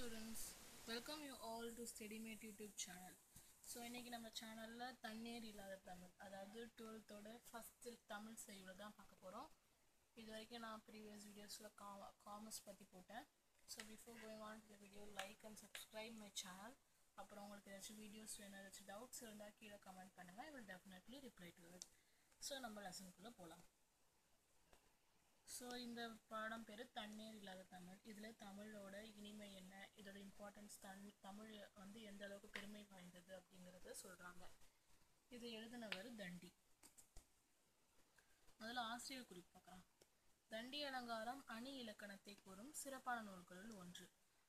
Students welcome you all to Steadymate YouTube channel so இன்றைக்கி நம்ம சேனலில் தண்ணீர் இல்லாத தமிழ் அதாவது டுவெல்த்தோட ஃபஸ்ட்டு தமிழ் செய்யுளை தான் பார்க்க போகிறோம் இது வரைக்கும் நான் ப்ரீவியஸ் வீடியோஸில் கா காமர்ஸ் பற்றி போட்டேன். So before going on the video like and subscribe my channel அப்புறம் உங்களுக்கு ஏதாச்சும் வீடியோஸ் வேணும் ஏதாச்சும் டவுட்ஸ் இருந்தால் கீழே கமெண்ட் பண்ணுங்கள் I will definitely reply to it so நம்ம லெசனுக்குள்ளே போகலாம் ஸோ இந்த பாடம் பேர் தண்ணீர் இல்லாத தமிழ். இதில் தமிழோட இனிமை என்ன? இதோட இம்பார்ட்டன்ஸ் தன் தமிழ் வந்து எந்த அளவுக்கு பெருமை வாய்ந்தது அப்படிங்கிறத சொல்கிறாங்க இது எழுதினவர் தண்டி. முதல்ல ஆசிரியர் குறிப்பு பார்க்கலாம். தண்டி அலங்காரம் அணி இலக்கணத்தை கூறும் சிறப்பான நூல்களுள் ஒன்று.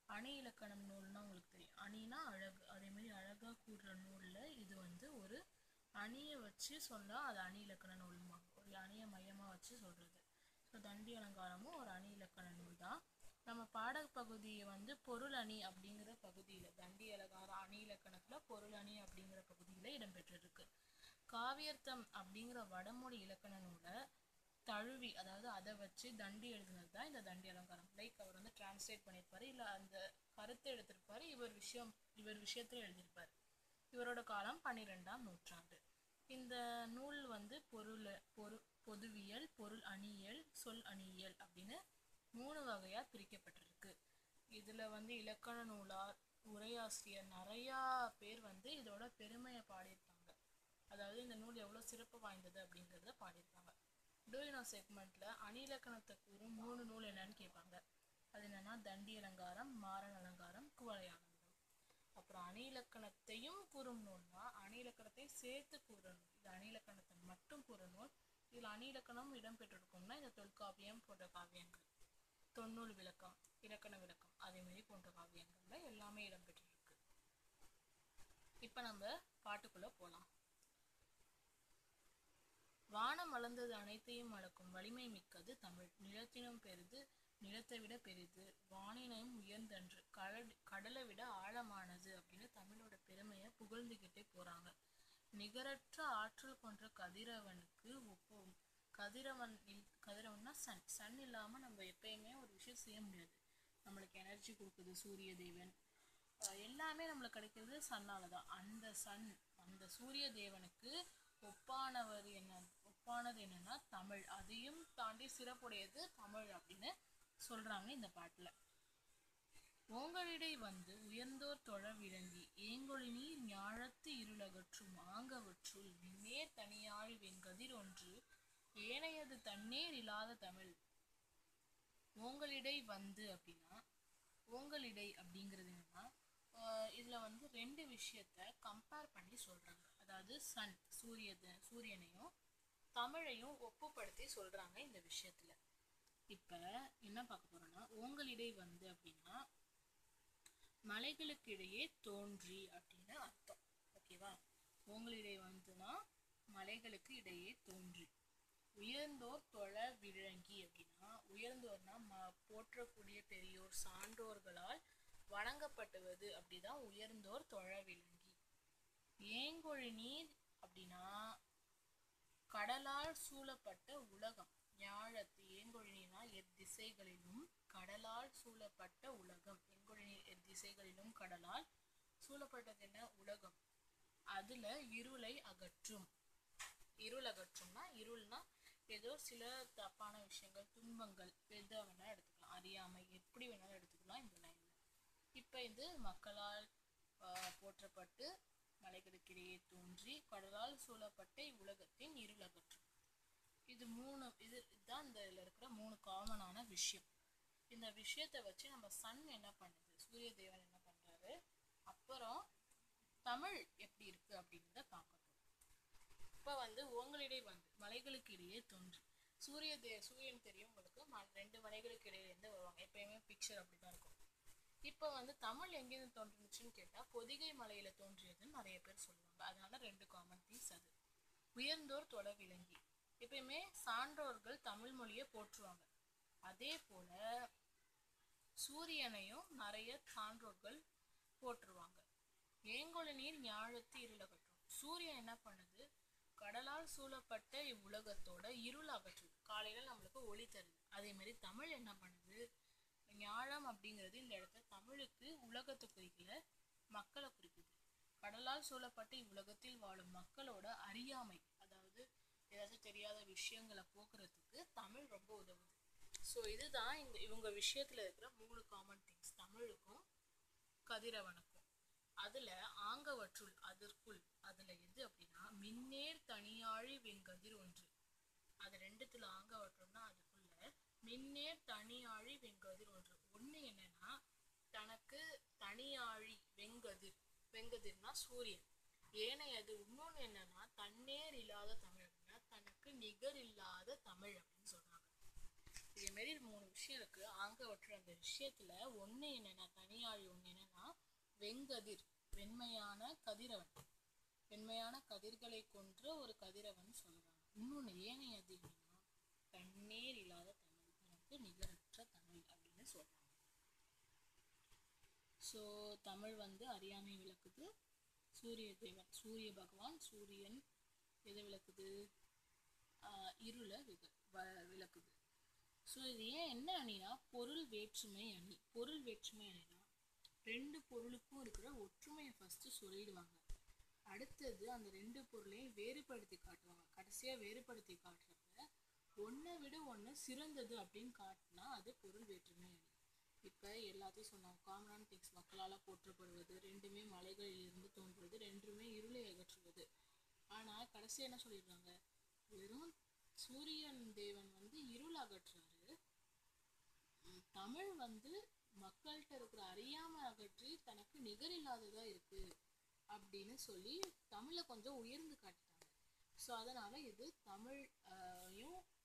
அணி இலக்கணம் நூல்னா உங்களுக்கு தெரியும். அணினா அழகு. அதே மாதிரி அழகாக கூடுற நூலில் இது வந்து ஒரு அணியை வச்சு சொன்னால் அது அணி இலக்கண நூல்மாங்க. ஒரு அணியை மையமாக வச்சு சொல்கிறது ஸோ தண்டி அலங்காரமும் ஒரு அணி இலக்கண நூல் தான். நம்ம பாடப்பகுதியை வந்து பொருள் அணி அப்படிங்கிற பகுதியில் தண்டி அலங்காரம் அணி இலக்கணத்தில் பொருள் அணி அப்படிங்கிற பகுதியில் இடம்பெற்றிருக்கு. காவியர்த்தம் அப்படிங்கிற வடமொழி இலக்கண நூலை தழுவி அதாவது அதை வச்சு தண்டி எழுதுனது தான் இந்த தண்டி அலங்காரம். லைக் அவர் வந்து டிரான்ஸ்லேட் பண்ணியிருப்பாரு இல்லை அந்த கருத்தை எடுத்திருப்பாரு இவர் விஷயம் இவர் விஷயத்தில் எழுதியிருப்பார் இவரோட காலம் பன்னிரெண்டாம் நூற்றாண்டு. இந்த நூல் வந்து பொருள் பொரு பொதுவியல் பொருள் அணியியல் சொல் அணியியல் அப்படின்னு மூணு வகையாக பிரிக்கப்பட்டிருக்கு. இதில் வந்து இலக்கண நூலார் உரையாசிரியர் நிறையா பேர் வந்து இதோட பெருமையை பாடியிருப்பாங்க அதாவது இந்த நூல் எவ்வளோ சிறப்பு வாய்ந்தது அப்படிங்கிறத பாடியிருப்பாங்க டூயினோ செக்மெண்ட்டில் அணி இலக்கணத்தை கூறும் மூணு நூல் என்னன்னு கேட்பாங்க. அது என்னென்னா தண்டி அலங்காரம் மாறன் அலங்காரம் குவளையானந்தம் அப்புறம் அணி இலக்கணத்தையும் கூறும் நூல்னா அணி இலக்கணத்தை சேர்த்து கூற நூல். இது அணி இலக்கணத்தை மட்டும் கூற நூல். இதில் அணியிலக்கணம் இடம்பெற்றிருக்கும்னா இந்த தொல்காப்பியம் போன்ற காவியங்கள் தொன்னூல் விளக்கம் இலக்கண விளக்கம் அதே மாதிரி போன்ற காவியங்கள்ல எல்லாமே இடம்பெற்றிருக்கு. இப்போ நம்ம பாட்டுக்குள்ள போகலாம் வானம் அளந்தது அனைத்தையும் அளக்கும் வலிமை மிக்கது தமிழ். நிலத்தினும் பெரிது நிலத்தை விட பெரிது வானினையும் உயர்ந்தன்று. கடல் கடலை விட ஆழமானது அப்படின்னு தமிழோட பெருமையை புகழ்ந்துக்கிட்டே போறாங்க. நிகரற்ற ஆற்றல் கொன்ற கதிரவனுக்கு ஒப்பவும். கதிரவன் இல் கதிரவன்னா சன் சன் இல்லாமல் நம்ம எப்பயுமே ஒரு விஷயம் செய்ய முடியாது. நம்மளுக்கு எனர்ஜி கொடுக்குது சூரிய தேவன். எல்லாமே நம்மளுக்கு கிடைக்கிறது சன்னால தான் அந்த சன் அந்த சூரிய தேவனுக்கு ஒப்பானவர் என்ன ஒப்பானது என்னன்னா தமிழ். அதையும் தாண்டி சிறப்புடையது தமிழ் அப்படின்னு சொல்கிறாங்க இந்த பாட்டில். ஓங்களிடை வந்து உயர்ந்தோர் தொழ விளங்கி ஏங்கொழி நீர் ஞாழத்து இருளகற்றும் ஆங்கவற்றுள் நின்னேர் தனியாழ் வெண்கதிர் ஒன்று ஏனையது தண்ணீர் இல்லாத தமிழ். ஓங்களிடை வந்து அப்படின்னா ஓங்களிடை அப்படிங்கிறது என்னன்னா இதில் வந்து ரெண்டு விஷயத்த கம்பேர் பண்ணி சொல்கிறாங்க அதாவது சன் சூரிய சூரியனையும் தமிழையும் ஒப்புப்படுத்தி சொல்கிறாங்க இந்த விஷயத்தில். இப்போ என்ன பார்க்க போறோம்னா ஓங்களிடை வந்து அப்படின்னா மலைகளுக்கிடையே தோன்றி அப்படின்னு அர்த்தம். ஓகேவா ஓங்களிடை வந்துன்னா மலைகளுக்கு இடையே தோன்றி. உயர்ந்தோர் தொழ விளங்கி அப்படின்னா உயர்ந்தோர்னா ம போற்றக்கூடிய பெரியோர் சான்றோர்களால் வணங்கப்பட்டுவது அப்படிதான் உயர்ந்தோர் தொழ விளங்கி. ஏங்கொழி நீர் அப்படின்னா கடலால் சூழப்பட்ட உலகம். ஞாழத்து ஏங்கொழி நீர்னா எத்திசைகளிலும் கடலால் சூழப்பட்ட உலகம். எங்கொழி திசைகளிலும் கடலால் சூழப்பட்டது என்ன உலகம்? அதுல இருளை அகற்றும். இருள் அகற்றும்னா இருள்னா ஏதோ சில தப்பான விஷயங்கள் துன்பங்கள் எதை வேணா எடுத்துக்கலாம். அறியாமை எப்படி வேணாலும் எடுத்துக்கலாம் இந்த லைன்ல இப்ப இது மக்களால் போற்றப்பட்டு மலைகளுக்கிடையே தோன்றி கடலால் சூழப்பட்ட இவ்வுலகத்தின் இருள் அகற்றும். இது மூணு இது இதுதான் இந்த இருக்கிற மூணு காமனான விஷயம். இந்த விஷயத்தை வச்சு நம்ம சன் என்ன பண்ணுது? சூரிய தேவன் என்ன பண்ணுறாரு அப்புறம் தமிழ் எப்படி இருக்கு அப்படின்றத பார்க்கணும் இப்போ வந்து உங்களிடையே வந்து மலைகளுக்கு இடையே தோன்றி. சூரிய தே சூரியன் தெரியும் உங்களுக்கு. ரெண்டு மலைகளுக்கு இடையிலேருந்து வருவாங்க. எப்பயுமே பிக்சர் அப்படிதான் இருக்கும். இப்போ வந்து தமிழ் எங்கேருந்து தோன்றுச்சுன்னு கேட்டால் பொதிகை மலையில தோன்றியதுன்னு நிறைய பேர் சொல்லுவாங்க. அதனால ரெண்டு காமன் திங்ஸ் அது. உயர்ந்தோர் தொலை விளங்கி. எப்பயுமே சான்றோர்கள் தமிழ் மொழியை போற்றுவாங்க. அதே போல சூரியனையும் நிறைய சான்றோர்கள் போற்றுவாங்க. ஏங்கொழி நீர் ஞாழத்து இருளகற்றும் சூரியன் என்ன பண்ணுது? கடலால் சூழப்பட்ட இவ்வுலகத்தோட இருள் அகற்றுது காலையில நம்மளுக்கு ஒளி தருது. அதே மாதிரி தமிழ் என்ன பண்ணுது? ஞாழம் அப்படிங்கிறது இந்த இடத்துல தமிழுக்கு உலகத்தை குறிக்கல மக்களை குறிக்குது. கடலால் சூழப்பட்ட இவ்வுலகத்தில் வாழும் மக்களோட அறியாமை அதாவது ஏதாச்சும் தெரியாத விஷயங்களை போக்குறதுக்கு தமிழ் ரொம்ப உதவுது. ஸோ இதுதான் இந்த இவங்க விஷயத்துல இருக்கிற மூணு காமன் திங்ஸ் தமிழுக்கும் கதிரவனுக்கும். அதில் ஆங்கவற்றுள் அதற்குள் அதில் எது அப்படின்னா மின்னேர் தனியாழி வெண்கதிர் ஒன்று. அது ரெண்டுத்தில் ஆங்கவற்றுள்னா அதுக்குள்ள மின்னேர் தனியாழி வெண்கதிர் ஒன்று. ஒன்று என்னன்னா தனக்கு தனியாழி வெங்கதிர் வெங்கதிர்னா சூரியன். ஏனையது இன்னொன்னு என்னன்னா தன்னேர் இல்லாத தமிழ்னா தனக்கு நிகர் இல்லாத தமிழ் அப்படின்னு சொல்றாங்க. இதே மாதிரி மூணு விஷயம் இருக்கு. ஆங்கவற்று அந்த விஷயத்துல ஒண்ணு என்னென்னா தனியாழி ஒன்று என்னன்னா வெங்கதிர் வெண்மையான கதிரவன். வெண்மையான கதிர்களை கொன்ற ஒரு கதிரவன் சொல்லுவாங்க இன்னொன்னு ஏனையது என்னன்னா தண்ணீர் இல்லாத தமிழ். தனக்கு நிகரற்ற தமிழ் அப்படின்னு சொல்றாங்க. ஸோ தமிழ் வந்து அறியாமை விளக்குது. சூரிய தேவன் சூரிய பகவான் சூரியன் எதை விளக்குது? இருளை விக வ- விளக்குது. ஸோ இது ஏன் என்ன அணினா பொருள் வேற்றுமை அணி. பொருள் வேற்றுமை அணினா ரெண்டு பொருளுக்கும் இருக்கிற ஒற்றுமையை ஃபஸ்ட்டு சொல்லிடுவாங்க. அடுத்தது அந்த ரெண்டு பொருளையும் வேறுபடுத்தி காட்டுவாங்க. கடைசியாக வேறுபடுத்தி காட்டுறப்ப ஒன்றை விட ஒன்று சிறந்தது அப்படின்னு காட்டினா அது பொருள் வேற்றுமை அணி. இப்போ எல்லாத்தையும் சொன்னாங்க காமனான திங்ஸ் மக்களால் போற்றப்படுவது ரெண்டுமே மலைகளில் இருந்து தோன்றுவது ரெண்டுமே இருளை அகற்றுவது. ஆனால் கடைசியாக என்ன சொல்லிடுறாங்க? வெறும் சூரியன் தேவன் வந்து இருள் அகற்றுறாரு. தமிழ் வந்து மக்கள்கிட்ட இருக்கிற அறியாமை அகற்றி தனக்கு நிகரில்லாததா இருக்கு அப்படின்னு சொல்லி தமிழை கொஞ்சம் உயர்ந்து காட்டிட்டாங்க. ஸோ அதனால இது தமிழ்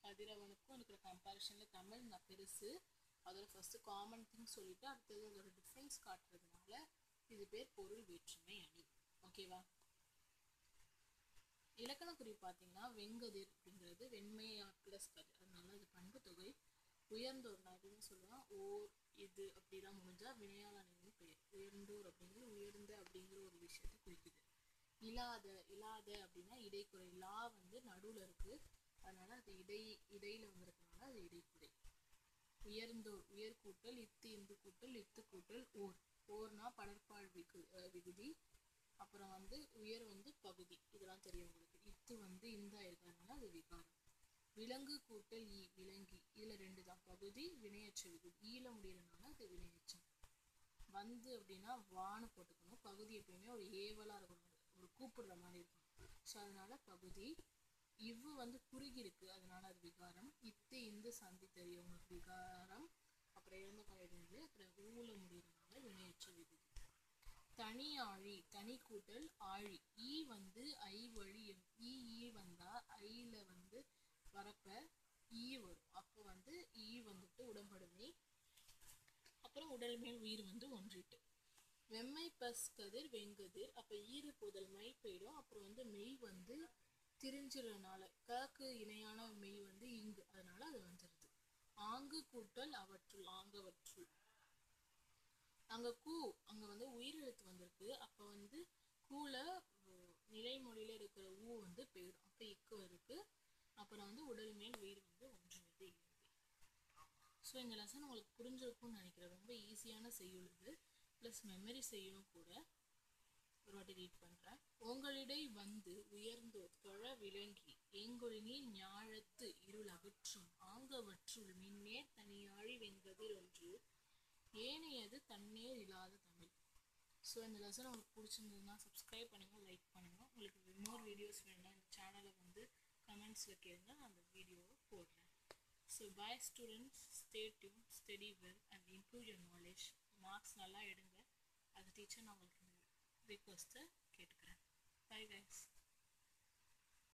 கதிரவனுக்கும் இருக்கிற கம்பேரிஷன்ல தமிழ் நான் பெருசு. அதோட ஃபர்ஸ்ட் காமன் திங் சொல்லிட்டு அடுத்தது அதோட டிஃப்ரென்ஸ் காட்டுறதுனால இது பேர் பொருள் வேற்றுமை அணி. ஓகேவா இலக்கண குறிப்பு பார்த்தீங்கன்னா வெங்கதிர் அப்படிங்கிறது வெண்மையா பிளஸ் கதிர் அதனால அது பண்பு தொகை. உயர்ந்தோர் நான் எதுவும் சொல்லுவேன் ஓர் இது அப்படிலாம் முடிஞ்சா வினையாளனின் பெயர். உயர்ந்தோர் அப்படிங்கிறது உயர்ந்த அப்படிங்கிற ஒரு விஷயத்தை குறிக்குது. இல்லாத இல்லாத அப்படின்னா இடைக்குறை. லா வந்து நடுவில் இருக்கு. அதனால அது இடை இடையில வந்திருக்கனால அது இடைக்குறை. உயர்ந்தோர் உயர் கூட்டல் இத்து இந்து கூட்டல் இத்து கூட்டல் ஓர். ஓர்னா படற்பால் விகு விகுதி. அப்புறம் வந்து உயர் வந்து பகுதி. இதெல்லாம் தெரியும் உங்களுக்கு. இத்து வந்து இந்தா இருக்கிறதுனால அது விகாரம். விலங்கு கூட்டல் ஈ விலங்கி. இதுல ரெண்டு தான். பகுதி வினையற்ற விகுதி ஈல முடியறதுனால அது வினையச்சம் வந்து அப்படின்னா வான்னு போட்டுக்கணும். பகுதி எப்பயுமே ஒரு ஏவலா இருக்கணும். ஒரு கூப்பிடுற மாதிரி இருக்கும் ஸோ அதனால பகுதி இவ்வு வந்து குறுகி இருக்கு அதனால அது விகாரம். இத்து இந்து சந்தி தெரியும் உங்களுக்கு விகாரம். அப்புறம் இறந்த காயிடுது அப்புறம் ஊழ முடியறதுனால வினையற்ற விகுதி தனி ஆழி தனி கூட்டல் ஆழி. ஈ வந்து ஐ வழி ஈ ஈ வந்தா ஐல வந்து வரப்ப ஈ வரும். அப்போ வந்து ஈ வந்துட்டு உடம்படுமை. அப்புறம் உடல் மேல் உயிர் வந்து ஒன்றிட்டு. வெம்மை பஸ் கதிர் வெங்கதிர் அப்ப ஈறு புதல் மை போயிடும். அப்புறம் வந்து மெய் வந்து திரிஞ்சிடறனால கக்கு இணையான மெய் வந்து இங்கு. அதனால அது வந்துருது. ஆங்கு கூட்டல் அவற்றுள் ஆங்கவற்றுள். அங்க கூ அங்க வந்து உயிரெழுத்து வந்திருக்கு. அப்ப வந்து கூல நிலைமொழியில இருக்கிற ஊ வந்து போயிடும். அப்ப இக்கு இருக்கு. அப்புறம் வந்து உடல் மேல் உயிர் வந்து ஒன்றுவது ஸோ இந்த லெசன் உங்களுக்கு புரிஞ்சிருக்கும்னு நினைக்கிறேன். ரொம்ப ஈஸியான செய்யுள் இது ப்ளஸ் மெமரி செய்யணும் கூட. ஒரு வாட்டி ரீட் பண்றேன். உங்களிடை வந்து உயர்ந்தோ தொழ விளங்கி எங்கொழினீர் ஞாழத்து இருள் அகற்றும் ஆங்கவற்றுள் மின்னே தனியாழி வெங்கதிர் ஒன்று ஏனையது தன்னே இல்லாத தமிழ். ஸோ இந்த லெசன் உங்களுக்கு பிடிச்சிருந்ததுன்னா சப்ஸ்கிரைப் பண்ணுங்கள் லைக் பண்ணுங்கள் உங்களுக்கு மோர் வீடியோஸ் வேணும்னா இந்த சேனலை வந்து கமெண்ட்ஸில் கேளுங்க நான் அந்த வீடியோவை போடுறேன். So bye students stay tuned study well and improve your knowledge marks நல்லா எடுங்க. அது டீச்சர் நான் உங்களுக்கு ரிக்வஸ்ட்டை கேட்டுக்கிறேன். Bye guys